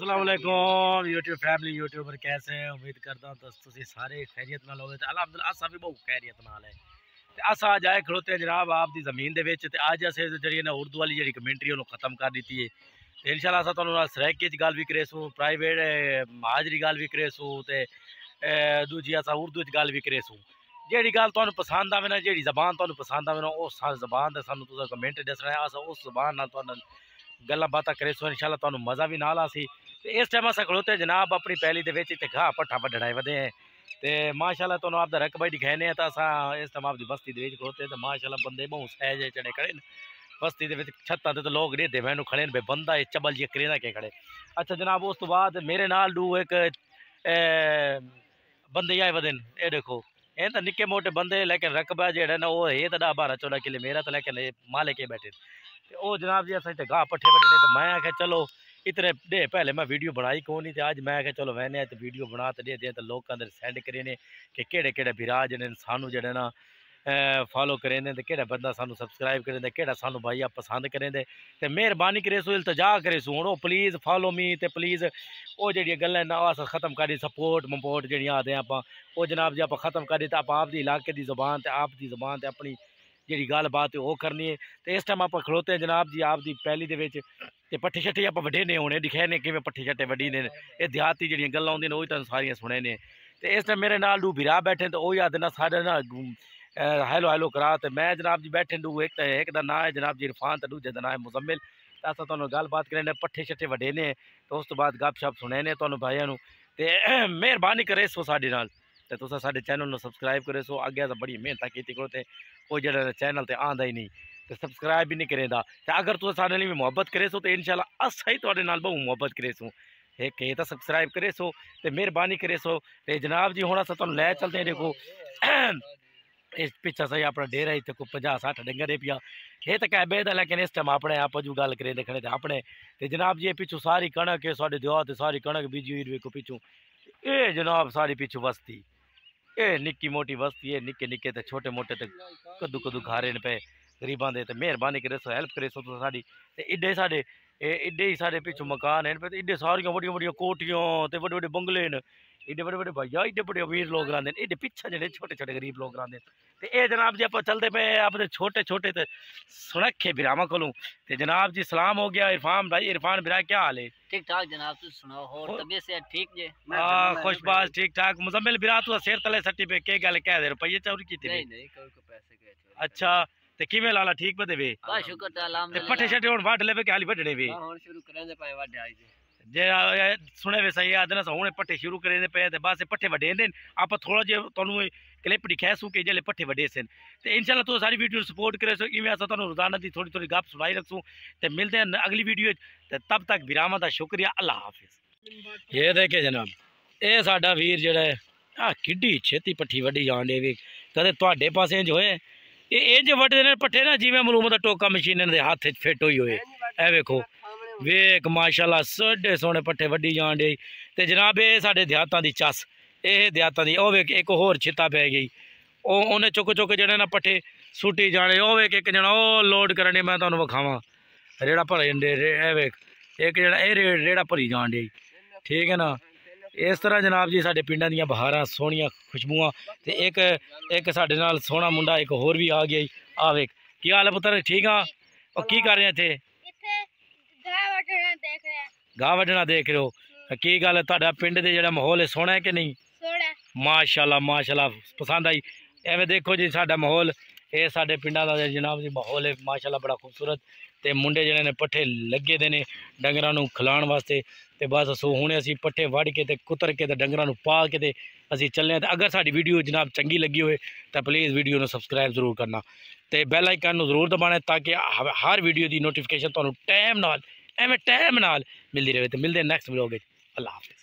ਅਸਲਾਮ ਵਾਲੇਕੁਮ YouTube family YouTuber ਕੈਸੇ ਹੈ ਉਮੀਦ ਕਰਦਾ ਹਾਂ ਦੋਸਤੋ ਤੁਸੀਂ ਸਾਰੇ ਖੈਰੀਅਤ ਨਾਲ ਹੋਵੇ ਤੇ ਅਲਹਮਦੁਲਿਲਾ ਅਸਾਂ ਵੀ ਬਹੁਤ ਖੈਰੀਅਤ ਨਾਲ ਹੈ ਤੇ ਅਸਾਂ ਅੱਜ ਆਏ ਖੜੋਤੇ ਜਨਾਬ ਆਪ ਦੀ ਜ਼ਮੀਨ ਦੇ ਵਿੱਚ ਤੇ ਅੱਜ ਅਸੀਂ ਜਿਹੜੀ ਨਾ ਉਰਦੂ ਵਾਲੀ ਜਿਹੜੀ ਕਮੈਂਟਰੀ ਉਹਨੂੰ ਖਤਮ ਕਰ ਦਿੱਤੀ ਹੈ ਤੇ ਇਨਸ਼ਾਅੱਲਾ ਅਸਾਂ ਤੁਹਾਨੂੰ ਨਾਲ ਸਰੈਕੀ ਚ ਗੱਲ ਵੀ ਕਰੇ ਸੂ ਪ੍ਰਾਈਵੇਟ ਹਾਜ਼ਰੀ ਗੱਲ ਵੀ ਕਰੇ ਸੂ ਤੇ ਅਹ, ਦੂਜੀ ਅਸਾਂ ਉਰਦੂ ਚ ਗੱਲ ਵੀ ਕਰੇ ਸੂ ਜਿਹੜੀ ਗੱਲ ਤੁਹਾਨੂੰ ਪਸੰਦ ਆਵੇ ਨਾ ਜਿਹੜੀ ਜ਼ਬਾਨ ਤੁਹਾਨੂੰ ਪਸੰਦ ਆਵੇ ਨਾ ਉਸ ਜ਼ਬਾਨ ਤੇ ਸਾਨੂੰ ਤੁਸੀਂ ਕਮੈਂਟ ਦੱਸਣਾ ਹੈ ਤੇ ਇਸ ਟਾਈਮ ਅਸਾਂ ਖੜੋਤੇ ਜਨਾਬ ਆਪਣੀ ਪੈਲੀ ਦੇ ਵਿੱਚ ਇੱਥੇ ਘਾਹ ਪੱਠਾ ਵੱਢਣਾ ਵਧੇ ਹੈ। ਤੇ ਮਾਸ਼ਾਅੱਲਾ ਤੁਹਾਨੂੰ ਆਪਦਾ ਰਕਬਾ ਹੀ ਦਿਖਾਣੇ ਆ ਤਾਂ ਅਸਾਂ ਇਸ ਟਾਈਮ ਆਪਦੀ ਬਸਤੀ ਦੇ ਵਿੱਚ ਖਲੋਤੇ ਤੇ ਮਾਸ਼ਾਅੱਲਾ ਬੰਦੇ ਬਹੁਤ ਸਹਿਜ ਚੜੇ ਖੜੇ ਨੇ। ਬਸਤੀ ਦੇ ਵਿੱਚ ਛੱਤਾਂ ਤੇ ਤਾਂ ਲੋਕ ਰੇਦੇ ਮੈਨੂੰ ਖੜੇ ਨੇ ਬੇ ਬੰਦਾ ਇਹ ਚਬਲ ਜੀ ਕਰੇਦਾ ਕੇ ਖੜੇ ਅੱਛਾ ਜਨਾਬ, ਉਸ ਤੋਂ ਬਾਅਦ ਮੇਰੇ ਨਾਲ ਡੂ ਇੱਕ ਬੰਦੇ ਆਏ ਵਧਨ ਇਹ ਦੇਖੋ। ਇਹ ਤਾਂ ਨਿੱਕੇ ਮੋਟੇ ਬੰਦੇ, ਲੇਕਿਨ ਰਕਬਾ ਜਿਹੜਾ ਨਾ ਉਹ ਇਹ ਤਾਂ 10 12 14 ਕਿਲੇ ਮੇਰਾ ਤਾਂ ਲੇਕਿਨ ਇਹ ਮਾਲਕ ਹੀ ਬੈਠੇ ਤੇ ਉਹ ਜਨਾਬ ਜੀ ਅਸਾਂ ਤੇ ਗਾਹ ਪੱਠੇ ਵੱਢਣੇ ਤੇ ਮੈਂ ਆਖਿਆ, ਚਲੋ ਇਤਨੇ ਦੇ ਪਹਿਲੇ ਮੈਂ ਵੀਡੀਓ ਬਣਾਈ ਕੋਈ ਨਹੀਂ ਤੇ ਅੱਜ ਮੈਂ ਆਖਿਆ ਚਲੋ ਵੈਨੇ ਤੇ ਵੀਡੀਓ ਬਣਾ ਤੇ ਦੇ ਦੇ ਤੇ ਲੋਕਾਂ ਦੇ ਸੈਂਡ ਕਰੇ ਨੇ ਕਿ ਕਿਹੜੇ ਕਿਹੜੇ ਵਿਰਾਜ ਜਿਹੜੇ ਨੇ ਸਾਨੂੰ ਜਿਹੜੇ ਨਾ ਫਾਲੋ ਕਰੇ ਨੇ ਤੇ ਕਿਹੜਾ ਬੰਦਾ ਸਾਨੂੰ ਸਬਸਕ੍ਰਾਈਬ ਕਰੇ ਨੇ ਕਿਹੜਾ ਸਾਨੂੰ ਭਾਈ ਆ ਪਸੰਦ ਕਰੇ ਨੇ ਤੇ ਮਿਹਰਬਾਨੀ ਕਰੇ ਸੋ ਇਲਤਜਾ ਕਰੇ ਸੋ ਹੁਣ ਉਹ ਪਲੀਜ਼ ਫਾਲੋ ਮੀ ਤੇ ਪਲੀਜ਼ ਉਹ ਜਿਹੜੀਆਂ ਗੱਲਾਂ ਨਾ ਉਹ ਅਸਾਂ ਖਤਮ ਕਰੀ ਸਪੋਰਟ ਮੰਪੋਰਟ ਜਿਹੜੀਆਂ ਆਦੇ ਆਪਾਂ ਉਹ ਜਨਾਬ ਜੀ ਆਪਾਂ ਖਤਮ ਕਰੀ ਤਾਂ ਆਪਾਂ ਆਪ ਦੀ ਇਲਾਕੇ ਦੀ ਜ਼ੁਬਾਨ ਤੇ ਆਪ ਦੀ ਜ਼ੁਬਾਨ ਤੇ ਆਪਣੀ ਜਿਹੜੀ ਗੱਲਬਾਤ ਹੈ ਉਹ ਕਰਨੀ ਹੈ ਤੇ ਇਸ ਟਾਈਮ ਆਪਾਂ ਤੇ ਪੱਠੇ ਛੱਟੇ ਆਪਾਂ ਵੱਡੇ ਨੇ ਹੋਣੇ ਦਿਖਾਏ ਨੇ ਕਿਵੇਂ ਪੱਠੇ ਛੱਟੇ ਵੱਡੀ ਨੇ, ਇਹ ਦਿਹਾਤੀ ਜਿਹੜੀਆਂ ਗੱਲਾਂ ਆਉਂਦੀਆਂ ਨੇ, ਉਹ ਤੁਹਾਨੂੰ ਸਾਰੀਆਂ ਸੁਣੇ ਨੇ। ਤੇ ਇਸ ਟਾਈਮ ਮੇਰੇ ਨਾਲ ਡੂ ਵਿਰਾ ਬੈਠੇ ਤੇ ਉਹ ਯਾਦ ਨਾ, ਸਾਡੇ ਨਾਲ ਹੈਲੋ ਹੈਲੋ ਕਰਾ ਤੇ ਮੈਂ ਜਨਾਬ ਜੀ ਬੈਠੇ ਡੂ ਇੱਕ ਤਾਂ ਇੱਕ ਦਾ ਨਾਂ ਹੈ ਜਨਾਬ ਜੀ ਇਰਫਾਨ ਤੇ ਦੂਜੇ ਦਾ ਨਾਂ ਹੈ ਮੁਜ਼ਮਿਲ। ਤਾਂ ਅਸਾਂ ਤੁਹਾਨੂੰ ਗੱਲਬਾਤ ਕਰਨੇ ਪੱਠੇ ਛੱਟੇ ਵੱਡੇ ਨੇ, ਤੇ ਉਸ ਤੋਂ ਬਾਅਦ ਗੱਪਸ਼ਪ ਸੁਣੇ ਨੇ ਤੁਹਾਨੂੰ ਭਾਈਆਂ ਨੂੰ। ਤੇ ਮਿਹਰਬਾਨੀ ਕਰੇ ਸੋ ਸਾਡੇ ਨਾਲ। ਤੇ ਤੁਸੀਂ ਸਾਡੇ ਚੈਨਲ ਨੂੰ ਸਬਸਕ੍ਰਾਈਬ ਕਰੇ ਸੋ, ਅੱਗੇ ਤਾਂ ਬੜੀ ਮਿਹਨਤ ਕੀਤੀ ਕਰੋ ਤੇ ਉਹ ਜਿਹੜਾ ਚੈਨਲ ਤੇ ਆਂਦਾ ਹੀ ਨਹੀਂ। ਤੇ ਸਬਸਕ੍ਰਾਈਬ ਵੀ ਨਹੀਂ ਕਰੇਦਾ। ਤੇ ਅਗਰ ਤੁਸੀਂ ਸਾਡੇ ਲਈ ਵੀ ਮੁਹੱਬਤ ਕਰੇ ਸੋ ਤੇ ਇਨਸ਼ਾਅੱਲਾ ਅਸਾਂ ਹੀ ਤੁਹਾਡੇ ਨਾਲ ਬਹੁਤ ਮੁਹੱਬਤ ਕਰੇ ਸੋ। ਇਹ ਕਹੇ ਤਾਂ ਸਬਸਕ੍ਰਾਈਬ ਕਰੇ ਸੋ ਤੇ ਮਿਹਰਬਾਨੀ ਕਰੇ ਸੋ। ਤੇ ਜਨਾਬ ਜੀ, ਹੁਣ ਅਸਾਂ ਤੁਹਾਨੂੰ ਲੈ ਚਲਦੇ ਹਾਂ, ਦੇਖੋ। ਇਸ ਪਿੱਛੇ ਸਹੀ ਆਪਣਾ ਡੇਰਾ ਇੱਥੇ ਕੋ 50 60 ਡੰਗਰੇ ਪਿਆ। ਇਹ ਤਾਂ ਕਹਿ ਬੇਦਾ ਲੇਕਿਨ ਇਸ ਟਾਈਮ ਆਪਣੇ ਆਪ ਜੂ ਗੱਲ ਕਰੇ ਦੇਖਣੇ ਤੇ ਆਪਣੇ। ਤੇ ਜਨਾਬ ਜੀ, ਇਹ ਪਿੱਛੋਂ ਸਾਰੀ ਕਣਕ ਹੈ ਸਾਡੇ ਦਿਓ ਤੇ ਸਾਰੀ ਕਣਕ ਬੀਜੀ ਹੋਈ ਵੇਖੋ ਪਿੱਛੋਂ। ਇਹ ਜਨਾਬ ਸਾਰੀ ਪਿੱਛੋਂ ਵਸਤੀ। ਇਹ ਨਿੱਕੀ ਮੋਟੀ ਵਸਤੀ ਹੈ ਨਿੱਕੇ ਨਿੱਕੇ ਤੇ ਛੋਟੇ ਮੋਟੇ ਤੇ ਕਦੂ ਕਦੂ ਖਾਰੇ ਨੇ ਪਏ। ਗਰੀਬਾਂ ਦੇ ਤੇ ਮਿਹਰਬਾਨੀ ਕਰੇ ਸੋ ਹੈਲਪ ਕਰੇ ਸੋ ਸਾਡੀ ਤੇ ਇੱਡੇ ਸਾਡੇ ਇਹ ਇੱਡੇ ਹੀ ਸਾਡੇ ਪਿੱਛੋਂ ਮਕਾਨ ਹਨ ਪਰ ਇੱਡੇ ਸਾਰੀਆਂ ਵੱਡੀਆਂ ਵੱਡੀਆਂ ਕੋਟੀਆਂ ਤੇ ਵੱਡੇ ਵੱਡੇ ਬੰਗਲੇ ਨੇ ਇੱਡੇ ਵੱਡੇ ਵੱਡੇ ਭਾਈਆ ਇੱਡੇ ਵੱਡੇ ਅਮੀਰ ਲੋਕ ਰਹਿੰਦੇ ਨੇ ਇੱਡੇ ਪਿੱਛੇ ਜਿਹੜੇ ਛੋਟੇ ਛੋਟੇ ਗਰੀਬ ਲੋਕ ਰਹਿੰਦੇ ਤੇ ਇਹ ਜਨਾਬ ਜੀ ਆਪਾਂ ਚੱਲਦੇ ਪਏ ਆਪਣੇ ਛੋਟੇ ਛੋਟੇ ਤੇ ਸੁਣਖੇ ਬਿਰਾਮਾ ਕੋਲੋਂ। ਤੇ ਜਨਾਬ ਜੀ ਸਲਾਮ ਹੋ ਗਿਆ ਇਰਫਾਨ ਭਾਈ ਇਰਫਾਨ ਬਿਰਾ ਕੀ ਹਾਲ ਹੈ? ਠੀਕ ਠਾਕ ਜਨਾਬ ਤੁਸੀਂ ਸੁਣਾਓ ਹੋਰ ਤਬੀਅਤ ਸਿਹਤ ਠੀਕ ਜੇ? ਹਾਂ ਖੁਸ਼ਬਾਜ਼ ਠੀਕ ਠਾਕ। ਮੁਜ਼ਮਿਲ ਬਿਰਾ ਤੂੰ ਸਿਰ ਤਲੇ ਸੱਟੀ ਪੇ ਕੀ ਗੱਲ ਕਹਿ ਦੇ ਰੁਪਈਏ ਚੋਰੀ ਕੀਤੀ ਨਹੀਂ ਨਹੀਂ ਕੋਈ ਕੋ ਪੈਸੇ ਗਏ ਅੱਛਾ ਤੇ ਕਿਵੇਂ ਲਾਲਾ ਠੀਕ ਬਦੇ ਵੇ? ਬਾ ਸ਼ੁਕਰ ਤੇ ਅਲਹਮਦੁਲਿਲਾ। ਤੇ ਪੱਠੇ ਛੱਡੇ ਹੁਣ ਵੱਢ ਲੈ ਕਿ ਹਾਲੀ ਵੱਢਣੇ ਵੇ? ਹੁਣ ਸ਼ੁਰੂ ਕਰਾਂਦੇ ਪਏ ਵੱਢ ਆਈ ਜੀ। ਜੇ ਸੁਣੇ ਵੇ ਸਹੀ ਆਦਨ ਸਾ ਹੁਣੇ ਪੱਠੇ ਸ਼ੁਰੂ ਕਰੇ ਦੇ ਪਏ ਤੇ ਬਸ ਪੱਠੇ ਵੱਡੇ ਨੇ। ਆਪਾਂ ਥੋੜਾ ਜਿਹਾ ਤੁਹਾਨੂੰ ਕਲਿੱਪ ਦਿਖਾਇ ਸੂ ਕਿ ਜਿਹੜੇ ਪੱਠੇ ਵੱਡੇ ਸਨ। ਤੇ ਇਨਸ਼ਾਅੱਲਾ ਤੁਸੀਂ ਸਾਰੀ ਵੀਡੀਓ ਸਪੋਰਟ ਕਰੇ ਸੋ ਇਵੇਂ ਅਸਾਂ ਤੁਹਾਨੂੰ ਰੋਜ਼ਾਨਾ ਦੀ ਥੋੜੀ ਥੋੜੀ ਗੱਪ ਸੁਣਾਈ ਰੱਖੂ ਤੇ ਮਿਲਦੇ ਹਨ ਅਗਲੀ ਵੀਡੀਓ ਤੇ ਤਬ ਤੱਕ ਵਿਰਾਮਾ ਦਾ ਸ਼ੁਕਰੀਆ ਅੱਲਾ ਹਾਫਿਜ਼। ਇਹ ਦੇਖੇ ਜਨਾਬ ਇਹ ਸਾਡਾ ਵੀਰ ਜਿਹੜਾ ਆ ਕਿੱਡੀ ਛੇਤੀ ਪੱਠੀ ਵੱਡੀ ਜਾਂਦੇ ਵੀ। ਕਦੇ ਤੁਹਾਡੇ ਪਾਸੇ ਇੰਜ ਹੋਏ? ਇਹ ਇਹ ਜੇ ਵੱਢਦੇ ਨੇ, ਪੱਠੇ ਨਾ ਜਿਵੇਂ ਮਲੂਮ ਦਾ ਟੋਕਾ ਮਸ਼ੀਨ ਦੇ ਹੱਥ 'ਚ ਫਿੱਟ ਹੋਈ ਹੋਏ। ਇਹ ਵੇਖੋ। ਵੇਖ, ਮਾਸ਼ਾਅੱਲਾ, ਸੋਡੇ ਸੋਹਣੇ ਪੱਠੇ ਵੱਢੀ ਜਾਣ ਦੇ ਤੇ ਜਨਾਬ, ਇਹ ਸਾਡੇ ਦਿਹਾਤਾਂ ਦੀ ਚੱਸ। ਇਹ ਦਿਹਾਤਾਂ ਦੀ, ਉਹ ਵੇਖ, ਇੱਕ ਹੋਰ ਛਿੱਤਾ ਪੈ ਗਈ। ਉਹ, ਉਹਨੇ ਚੁੱਕ ਚੁੱਕ ਜਿਹੜੇ ਨਾ ਪੱਠੇ ਸੁੱਟੀ ਜਾਣੇ, ਉਹ ਵੇਖ, ਇੱਕ ਜਣਾ, ਉਹ ਲੋਡ ਕਰਨੇ ਮੈਂ ਤੁਹਾਨੂੰ ਵਿਖਾਵਾਂ। ਰੇੜਾ ਭਰੇ ਜਾਂਦੇ ਰੇ- ਇਹ ਵੇਖ, ਇੱਕ ਜਿਹੜਾ ਇਹ ਰੇ- ਰੇੜਾ ਭਰੀ ਜਾਣ ਦੇ ਠੀਕ ਹੈ ਨਾ? ਇਸ ਤਰ੍ਹਾਂ ਜਨਾਬ ਜੀ ਸਾਡੇ ਪਿੰਡਾਂ ਦੀਆਂ ਬਹਾਰਾਂ ਸੋਹਣੀਆਂ ਖੁਸ਼ਬੂਆਂ ਤੇ ਇੱਕ ਇੱਕ ਸਾਡੇ ਨਾਲ ਸੋਹਣਾ ਮੁੰਡਾ ਇੱਕ ਹੋਰ ਵੀ ਆ ਗਿਆ ਆ ਵੇਖ ਕੀ ਹਾਲ ਹੈ ਪੁੱਤਰ? ਠੀਕ ਆ? ਉਹ ਕੀ ਕਰ ਰਹੇ ਇੱਥੇ? ਗਾਹ ਵੱਢਣਾ ਦੇਖ ਰਹੇ। ਹੋ? ਕੀ ਗੱਲ ਤੁਹਾਡਾ ਪਿੰਡ ਦੇ ਜਿਹੜਾ ਮਾਹੌਲ ਹੈ ਸੋਹਣਾ ਹੈ ਕਿ ਨਹੀਂ? ਸੋੜਾ ਮਾਸ਼ਾਅੱਲਾ ਮਾਸ਼ਾਅੱਲਾ ਪਸੰਦ ਆਈ। ਐਵੇਂ ਦੇਖੋ ਜੀ ਸਾਡਾ ਮਾਹੌਲ ਇਹ ਸਾਡੇ ਪਿੰਡਾਂ ਦਾ ਜਨਾਬ ਜੀ ਮਾਹੌਲ ਹੈ, ਮਾਸ਼ਾਅੱਲਾ ਬੜਾ ਖੂਬਸੂਰਤ ਤੇ ਮੁੰਡੇ ਜਿਹੜੇ ਨੇ ਪੱਠੇ ਲੱਗੇ ਦੇ ਨੇ ਡੰਗਰਾਂ ਨੂੰ ਖਿਲਾਉਣ ਵਾਸਤੇ ਤੇ ਬਸ ਸੋ ਹੁਣੇ ਅਸੀਂ ਪੱਠੇ ਵੱਢ ਕੇ ਤੇ ਕੁਤਰ ਕੇ ਤੇ ਡੰਗਰਾਂ ਨੂੰ ਪਾ ਕੇ ਤੇ ਅਸੀਂ ਚੱਲੇ ਹਾਂ ਤੇ ਅਗਰ ਸਾਡੀ ਵੀਡੀਓ ਜਨਾਬ ਚੰਗੀ ਲੱਗੀ ਹੋਵੇ ਤਾਂ ਪਲੀਜ਼ ਵੀਡੀਓ ਨੂੰ ਸਬਸਕ੍ਰਾਈਬ ਜ਼ਰੂਰ ਕਰਨਾ ਤੇ ਬੈਲ ਆਈਕਨ ਨੂੰ ਜ਼ਰੂਰ ਦਬਾਉਣਾ ਤਾਂ ਕਿ ਹਰ ਵੀਡੀਓ ਦੀ ਨੋਟੀਫਿਕੇਸ਼ਨ ਤੁਹਾਨੂੰ ਟਾਈਮ ਨਾਲ, ਐਵੇਂ ਟਾਈਮ ਨਾਲ ਮਿਲਦੀ ਰਹੇ ਤੇ ਮਿਲਦੇ ਨੈਕਸਟ ਵਲੋਗ ਵਿੱਚ। ਅੱਲਾਹ ਹਾਫਿਜ਼।